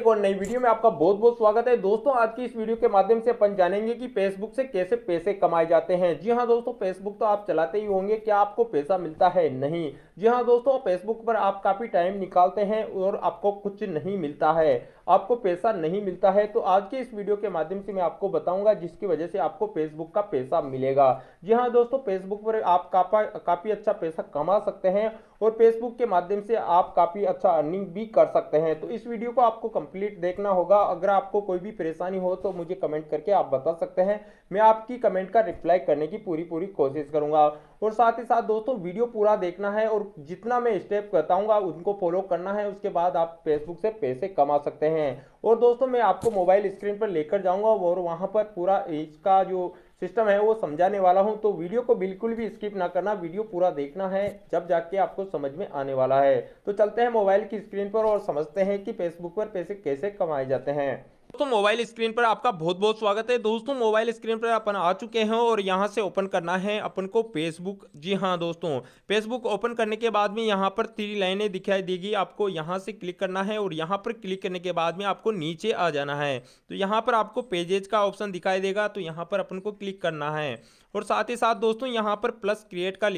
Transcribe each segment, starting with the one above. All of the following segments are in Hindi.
एक और नई वीडियो में आपका बहुत बहुत स्वागत है। दोस्तों, आज की इस वीडियो के माध्यम से अपन जानेंगे कि फेसबुक से कैसे पैसे कमाए जाते हैं। जी हाँ दोस्तों फेसबुक तो आप चलाते ही होंगे, क्या आपको पैसा मिलता है? नहीं। जी हाँ दोस्तों फेसबुक पर आप काफ़ी टाइम निकालते हैं और आपको कुछ नहीं मिलता है। आपको पैसा नहीं मिलता है तो आज के इस वीडियो के माध्यम से मैं आपको बताऊँगा जिसकी वजह से आपको फेसबुक का पैसा मिलेगा। जी हाँ दोस्तों फेसबुक पर आप काफा अच्छा पैसा कमा सकते हैं और फेसबुक के माध्यम से आप काफ़ी अच्छा अर्निंग भी कर सकते हैं। तो इस वीडियो को आपको कंप्लीट देखना होगा। अगर आपको कोई भी परेशानी हो तो मुझे कमेंट करके आप बता सकते हैं। मैं आपकी कमेंट का रिप्लाई करने की पूरी पूरी कोशिश करूँगा। और साथ ही साथ दोस्तों, वीडियो पूरा देखना है और जितना मैं स्टेप बताऊँगा, उनको फॉलो करना है, उसके बाद आप फेसबुक से पैसे कमा सकते हैं। और दोस्तों, मैं आपको मोबाइल स्क्रीन पर लेकर जाऊँगा और वहाँ पर पूरा इसका जो सिस्टम है, वो समझाने वाला हूँ। तो वीडियो को बिल्कुल भी स्किप ना करना, वीडियो पूरा देखना है, जब जाके आपको समझ में आने वाला है। तो चलते हैं मोबाइल की स्क्रीन पर और समझते हैं कि फेसबुक पर पैसे कैसे कमाए जाते हैं। दोस्तों, मोबाइल स्क्रीन पर आपका बहुत बहुत स्वागत है। दोस्तों, मोबाइल स्क्रीन पर अपन आ चुके हैं और यहाँ से ओपन करना है अपन को फेसबुक जी हाँ दोस्तों फेसबुक ओपन करने के बाद में यहाँ पर थ्री लाइनें दिखाई देगी। आपको यहाँ से क्लिक करना है और यहाँ पर क्लिक करने के बाद में आपको नीचे आ जाना है। तो यहाँ पर आपको पेजेज का ऑप्शन दिखाई देगा। तो यहाँ पर अपन को क्लिक करना है। और साथ ही साथ दोस्तों, यहाँ पर प्लस क्रिएट का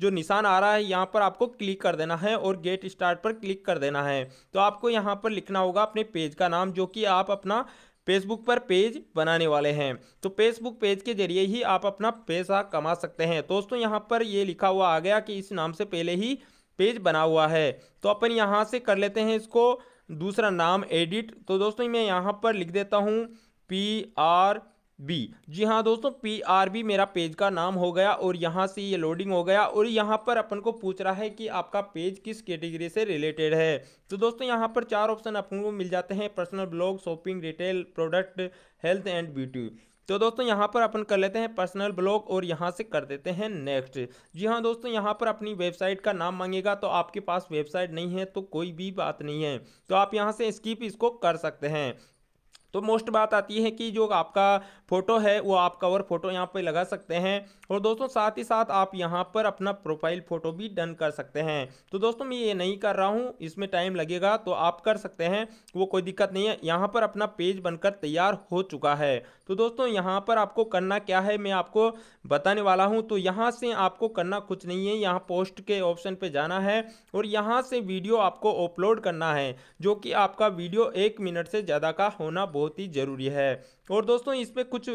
जो निशान आ रहा है, यहाँ पर आपको क्लिक कर देना है और गेट स्टार्ट पर क्लिक कर देना है। तो आपको यहाँ पर लिखना होगा अपने पेज का नाम, जो कि आप अपना फेसबुक पर पेज बनाने वाले हैं। तो फेसबुक पेज के ज़रिए ही आप अपना पैसा कमा सकते हैं। दोस्तों, यहाँ पर ये लिखा हुआ आ गया कि इस नाम से पहले ही पेज बना हुआ है। तो अपन यहाँ से कर लेते हैं इसको दूसरा नाम एडिट तो दोस्तों, मैं यहाँ पर लिख देता हूँ पी आर बी जी हाँ दोस्तों पी आर बी मेरा पेज का नाम हो गया और यहाँ से ये लोडिंग हो गया और यहाँ पर अपन को पूछ रहा है कि आपका पेज किस कैटेगरी से रिलेटेड है। तो दोस्तों, यहाँ पर चार ऑप्शन अपन को मिल जाते हैं personal blog shopping retail product health and beauty तो दोस्तों, यहाँ पर अपन कर लेते हैं पर्सनल ब्लॉग और यहाँ से कर देते हैं नेक्स्ट जी हाँ दोस्तों, यहाँ पर अपनी वेबसाइट का नाम मांगेगा तो आपके पास वेबसाइट नहीं है तो कोई भी बात नहीं है। तो आप यहाँ से स्कीप इसको कर सकते हैं। तो मोस्ट बात आती है कि जो आपका फ़ोटो है, वो आप कवर फ़ोटो यहाँ पे लगा सकते हैं। और दोस्तों, साथ ही साथ आप यहाँ पर अपना प्रोफ़ाइल फ़ोटो भी डन कर सकते हैं। तो दोस्तों, मैं ये नहीं कर रहा हूँ, इसमें टाइम लगेगा तो आप कर सकते हैं, वो कोई दिक्कत नहीं है। यहाँ पर अपना पेज बनकर तैयार हो चुका है। तो दोस्तों, यहाँ पर आपको करना क्या है, मैं आपको बताने वाला हूँ। तो यहाँ से आपको करना कुछ नहीं है, यहाँ पोस्ट के ऑप्शन पर जाना है और यहाँ से वीडियो आपको अपलोड करना है, जो कि आपका वीडियो एक मिनट से ज़्यादा का होना बहुत ही ज़रूरी है। और दोस्तों, इस पर कुछ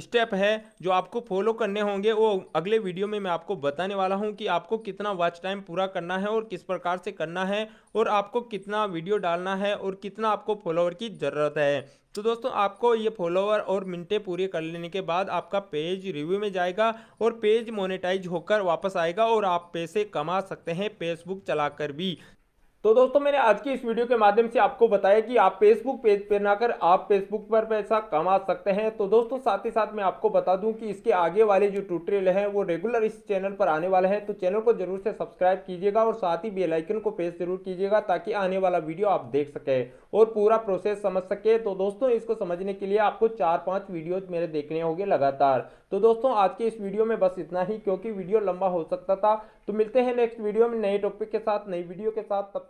स्टेप है जो आपको फॉलो करने होंगे। वो अगले वीडियो में मैं आपको बताने वाला हूँ कि आपको कितना वॉच टाइम पूरा करना है और किस प्रकार से करना है और आपको कितना वीडियो डालना है और कितना आपको फॉलोवर की ज़रूरत है। तो दोस्तों, आपको ये फॉलोवर और मिनटें पूरी कर लेने के बाद आपका पेज रिव्यू में जाएगा और पेज मोनेटाइज होकर वापस आएगा और आप पैसे कमा सकते हैं फेसबुक चलाकर भी। तो दोस्तों, मैंने आज की इस वीडियो के माध्यम से आपको बताया कि आप फेसबुक पेज पर ना कर, आप फेसबुक पर पैसा कमा सकते हैं। तो दोस्तों, साथ ही साथ मैं आपको बता दूँ कि इसके आगे वाले जो ट्यूटोरियल हैं, वो रेगुलर इस चैनल पर आने वाले हैं। तो चैनल को ज़रूर से सब्सक्राइब कीजिएगा और साथ ही बेलाइकन को प्रेस ज़रूर कीजिएगा ताकि आने वाला वीडियो आप देख सके और पूरा प्रोसेस समझ सके। तो दोस्तों, इसको समझने के लिए आपको चार पाँच वीडियो मेरे देखने होंगे लगातार। तो दोस्तों, आज के इस वीडियो में बस इतना ही, क्योंकि वीडियो लंबा हो सकता था। तो मिलते हैं नेक्स्ट वीडियो में नए टॉपिक के साथ, नई वीडियो के साथ। तब